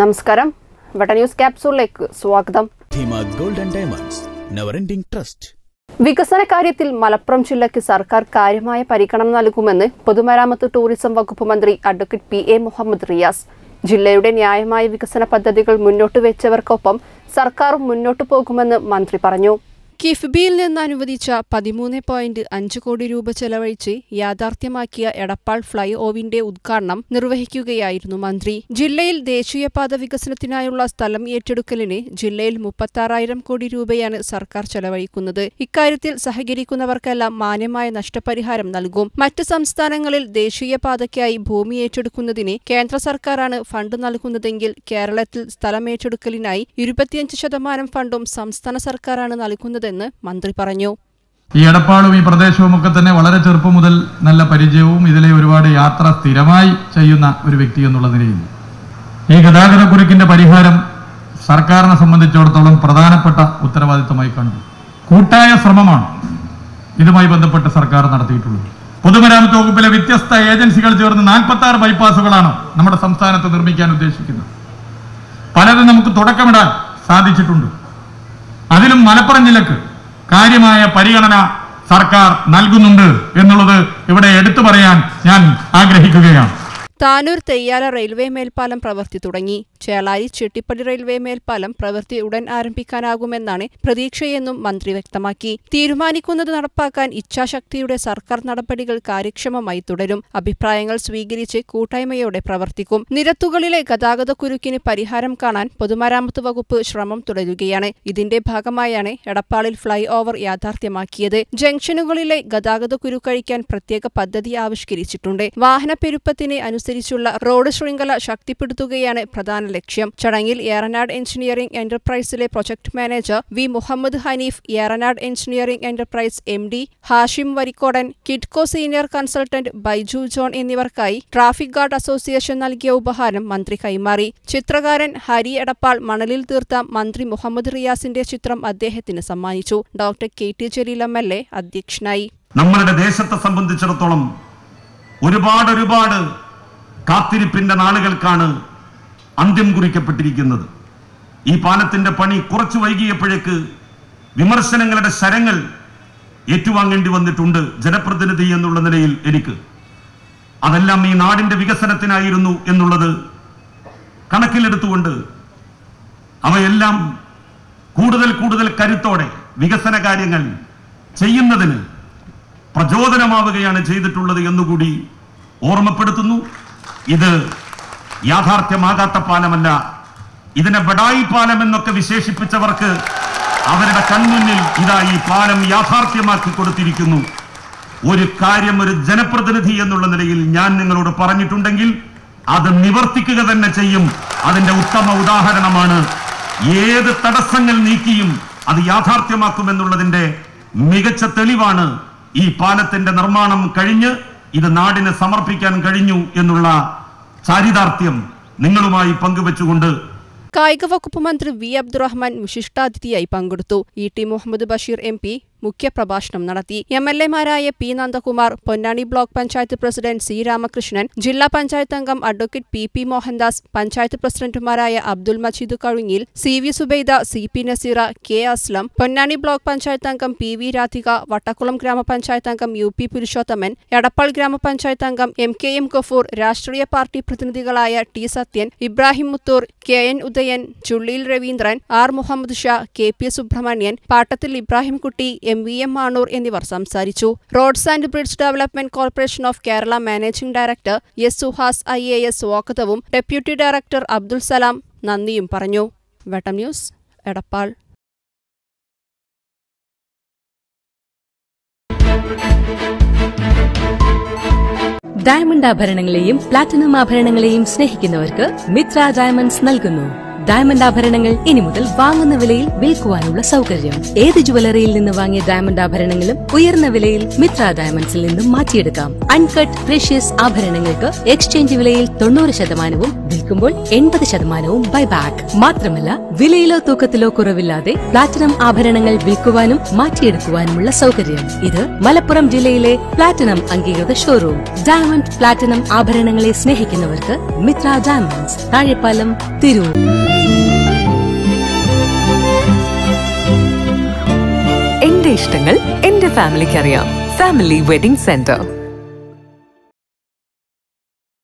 നമസ്കാരം. വട്ട ന്യൂസ് ക്യാപ്സൂളിലേക്ക് സ്വാഗതം. Dheema gold diamonds never ending trust. വികസന കാര്യത്തിൽ മലപ്പുറം ജില്ലയ്ക്ക് സർക്കാർ കാര്യമായ പരിഗണന നൽകുമെന്ന് പൊതുമരാമത്ത് ടൂറിസം വകുപ്പ് മന്ത്രി advocate P A Muhammad Riyas. ജില്ലയുടെ ന്യായമായ വികസന പദ്ധതികൾ മുന്നോട്ട് വെച്ചവർക്കൊപ്പം സർക്കാരും മുന്നോട്ടു പോകുമെന്ന് മന്ത്രി പറഞ്ഞു. കിഫ്ബിയിൽ നിന്ന് അനുവദിച്ച പതിമൂന്ന് പോയിന്റ് അഞ്ച് കോടി രൂപ ചെലവഴിച്ച് യാഥാർത്ഥ്യമാക്കിയ എടപ്പാൾ ഫ്ളൈ ഓവിന്റെ ഉദ്ഘാടനം നിർവഹിക്കുകയായിരുന്നു മന്ത്രി. ജില്ലയിൽ ദേശീയപാത വികസനത്തിനായുള്ള സ്ഥലം ഏറ്റെടുക്കലിന് ജില്ലയിൽ മുപ്പത്താറായിരം കോടി രൂപയാണ് സർക്കാർ ചെലവഴിക്കുന്നത്. ഇക്കാര്യത്തിൽ സഹകരിക്കുന്നവർക്കെല്ലാം മാന്യമായ നഷ്ടപരിഹാരം നൽകും. മറ്റ് സംസ്ഥാനങ്ങളിൽ ദേശീയപാതയ്ക്കായി ഭൂമി ഏറ്റെടുക്കുന്നതിന് കേന്ദ്ര സർക്കാരാണ് ഫണ്ട് നൽകുന്നതെങ്കിൽ കേരളത്തിൽ സ്ഥലം ഏറ്റെടുക്കലിനായി ഇരുപത്തിയഞ്ച് ശതമാനം ഫണ്ടും സംസ്ഥാന സർക്കാരാണ് നൽകുന്നതെന്ന് മന്ത്രി പറഞ്ഞു. ഈ എടപ്പാളും ഈ പ്രദേശവും ഒക്കെ തന്നെ വളരെ ചെറുപ്പം മുതൽ നല്ല പരിചയവും ഇതിലെ ഒരുപാട് യാത്ര സ്ഥിരമായി ചെയ്യുന്ന ഒരു വ്യക്തി എന്നുള്ള നിലയിൽ. ഈ ഗതാഗത കുരുക്കിന്റെ പരിഹാരം സർക്കാരിനെ സംബന്ധിച്ചിടത്തോളം പ്രധാനപ്പെട്ട ഉത്തരവാദിത്തമായി കണ്ടു കൂട്ടായ ശ്രമമാണ് ഇതുമായി ബന്ധപ്പെട്ട് സർക്കാർ നടത്തിയിട്ടുള്ളത്. പൊതുമരാമത്ത് വകുപ്പിലെ വ്യത്യസ്ത ഏജൻസികൾ ചേർന്ന് നാൽപ്പത്തി ആറ് ബൈപ്പാസുകളാണ് നമ്മുടെ സംസ്ഥാനത്ത് നിർമ്മിക്കാൻ ഉദ്ദേശിക്കുന്നത്. പലതും നമുക്ക് തുടക്കമിടാൻ സാധിച്ചിട്ടുണ്ട്. അതിലും മലപ്പുറം ജില്ലക്ക് കാര്യമായ പരിഗണന സർക്കാർ നൽകുന്നുണ്ട് എന്നുള്ളത് ഇവിടെ എടുത്തു പറയാൻ ഞാൻ ആഗ്രഹിക്കുകയാണ്. താനൂർ തെയ്യാല റെയിൽവേ മേൽപ്പാലം പ്രവൃത്തി തുടങ്ങി. ചേളാരി ചെട്ടിപ്പടി റെയിൽവേ മേൽപ്പാലം പ്രവൃത്തി ഉടൻ ആരംഭിക്കാനാകുമെന്നാണ് പ്രതീക്ഷയെന്നും മന്ത്രി വ്യക്തമാക്കി. തീരുമാനിക്കുന്നത് നടപ്പാക്കാൻ ഇച്ഛാശക്തിയുടെ സർക്കാർ നടപടികൾ കാര്യക്ഷമമായി തുടരും. അഭിപ്രായങ്ങൾ സ്വീകരിച്ച് കൂട്ടായ്മയോടെ പ്രവർത്തിക്കും. നിരത്തുകളിലെ ഗതാഗതക്കുരുക്കിന് പരിഹാരം കാണാൻ പൊതുമരാമത്ത് വകുപ്പ് ശ്രമം തുടരുകയാണ്. ഇതിന്റെ ഭാഗമായാണ് എടപ്പാളിൽ ഫ്ളൈ ഓവർ യാഥാർത്ഥ്യമാക്കിയത്. ജംഗ്ഷനുകളിലെ ഗതാഗതക്കുരുക്കഴിക്കാൻ പ്രത്യേക പദ്ധതി ആവിഷ്കരിച്ചിട്ടുണ്ട്. വാഹനപ്പെരുപ്പത്തിന് അനുസരിച്ചുള്ള റോഡ് ശൃംഖല ശക്തിപ്പെടുത്തുകയാണ് പ്രധാന ലക്ഷ്യം. ചടങ്ങിൽ Eranad engineering എന്റർപ്രൈസിലെ project manager V Muhammad Haneef Eranad engineering enterprise M D Hashim Varikkodan Kidco senior consultant Baiju John എന്നിവർക്കായി traffic guard association നൽകിയ ഉപഹാരം മന്ത്രി കൈമാറി. ചിത്രകാരൻ ഹരി എടപ്പാൾ മണലിൽ തീർത്ത മന്ത്രി മുഹമ്മദ് റിയാസിന്റെ ചിത്രം അദ്ദേഹത്തിന് സമ്മാനിച്ചു. Doctor K T Jaleel M L A അധ്യക്ഷനായി. നമ്മളുടെ ദേശത്തെ സംബന്ധിച്ചിടത്തോളം ഒരുപാട് ഒരുപാട് കാത്തിരിപ്പിന്റെ നാളുകൾക്കാണ് അന്ത്യം കുറിക്കപ്പെട്ടിരിക്കുന്നത്. ഈ പാലത്തിന്റെ പണി കുറച്ചു വൈകിയപ്പോഴേക്ക് വിമർശനങ്ങളുടെ ശരങ്ങൾ ഏറ്റുവാങ്ങേണ്ടി വന്നിട്ടുണ്ട് ജനപ്രതിനിധി എന്നുള്ള നിലയിൽ എനിക്ക്. അതെല്ലാം ഈ നാടിന്റെ വികസനത്തിനായിരുന്നു എന്നുള്ളത് കണക്കിലെടുത്തുകൊണ്ട് അവയെല്ലാം കൂടുതൽ കൂടുതൽ കരുത്തോടെ വികസന കാര്യങ്ങൾ ചെയ്യുന്നതിന് പ്രചോദനമാവുകയാണ് ചെയ്തിട്ടുള്ളത് എന്നുകൂടി ഓർമ്മപ്പെടുത്തുന്നു. ഇത് യാഥാർത്ഥ്യമാകാത്ത പാലമല്ല. ഇതിനെ ബഡായി പാലം എന്നൊക്കെ വിശേഷിപ്പിച്ചവർക്ക് അവരുടെ കൺമുന്നിൽ ഇതാ ഈ പാലം യാഥാർത്ഥ്യമാക്കി കൊടുത്തിരിക്കുന്നു. ഒരു കാര്യം ഒരു ജനപ്രതിനിധി എന്നുള്ള നിലയിൽ ഞാൻ നിങ്ങളോട് പറഞ്ഞിട്ടുണ്ടെങ്കിൽ അത് നിവർത്തിക്കുക തന്നെ ചെയ്യും. അതിന്റെ ഉത്തമ ഉദാഹരണമാണ് ഏത് തടസ്സങ്ങൾ നീക്കിയും അത് യാഥാർത്ഥ്യമാക്കുമെന്നുള്ളതിന്റെ മികച്ച തെളിവാണ് ഈ പാലത്തിന്റെ നിർമ്മാണം കഴിഞ്ഞ് ഇത് നാടിന് സമർപ്പിക്കാൻ കഴിഞ്ഞു എന്നുള്ള ചാരിതാർത്ഥ്യം നിങ്ങളുമായി പങ്കുവെച്ചുകൊണ്ട് കായിക വകുപ്പ് മന്ത്രി വി അബ്ദുറഹ്മാൻ വിശിഷ്ടാതിഥിയായി പങ്കെടുത്തു. E T Muhammad Basheer M മുഖ്യപ്രഭാഷണം നടത്തി. M L എമാരായ P Nandakumar Ponnani block panchayat president C Ramakrishnan ജില്ലാ പഞ്ചായത്ത് അംഗം advocate P P Mohandas panchayat പ്രസിഡന്റുമാരായ Abdul Majeed Kazhungil C V Subaida C P Naseera K Aslam Ponnani block panchayat അംഗം P V Radhika Vattakulam ഗ്രാമപഞ്ചായത്ത് അംഗം U P Purushothaman Edappal ഗ്രാമപഞ്ചായത്ത് അംഗം M K M Gafoor രാഷ്ട്രീയ party പ്രതിനിധികളായ T Sathyan Ibrahim Muthur K N Udayan Chulliyil Raveendran R Muhammad Sha K P Subrahmanyan Pattathil Ibrahimkutty M V M Manur എന്നിവർ സംസാരിച്ചു. Roads and bridge development corporation of Kerala managing director S Suhas I A S സ്വാഗതവും deputy director Abdul Salam നന്ദിയും പറഞ്ഞു. Vettam news Edappal. Diamond ആഭരണങ്ങളെയും platinum ആഭരണങ്ങളെയും സ്നേഹിക്കുന്നവർക്ക് Mithra diamonds നൽകുന്നു. Diamond ആഭരണങ്ങൾ ഇനി മുതൽ വാങ്ങുന്ന വിലയിൽ വിൽക്കുവാനുള്ള സൗകര്യം. ഏത് ജുവലറിയിൽ നിന്ന് വാങ്ങിയ ഡയമണ്ട് ആഭരണങ്ങളും ഉയർന്ന വിലയിൽ മിത്ര ഡയമണ്ട്സിൽ നിന്നും മാറ്റിയെടുക്കാം. അൺകട്ട് പ്രഷ്യസ് ആഭരണങ്ങൾക്ക് എക്സ്ചേഞ്ച് വിലയിൽ തൊണ്ണൂറ് ശതമാനവും വിൽക്കുമ്പോൾ എൺപത് ശതമാനവും ബൈബാക്ക് മാത്രമല്ല വിലയിലോ തൂക്കത്തിലോ കുറവില്ലാതെ പ്ലാറ്റിനം ആഭരണങ്ങൾ വിൽക്കുവാനും മാറ്റിയെടുക്കുവാനുമുള്ള സൗകര്യം. ഇത് മലപ്പുറം ജില്ലയിലെ പ്ലാറ്റിനം അംഗീകൃത ഷോറൂം ഡയമണ്ട് പ്ലാറ്റിനം ആഭരണങ്ങളെ സ്നേഹിക്കുന്നവർക്ക് മിത്ര ഡയമണ്ട്സ് താഴെപ്പാലം തിരൂർ. ഇഷ്ടങ്ങൾ എന്റെ ഫാമിലിക്ക് അറിയാം ഫാമിലി വെഡിംഗ് സെന്റർ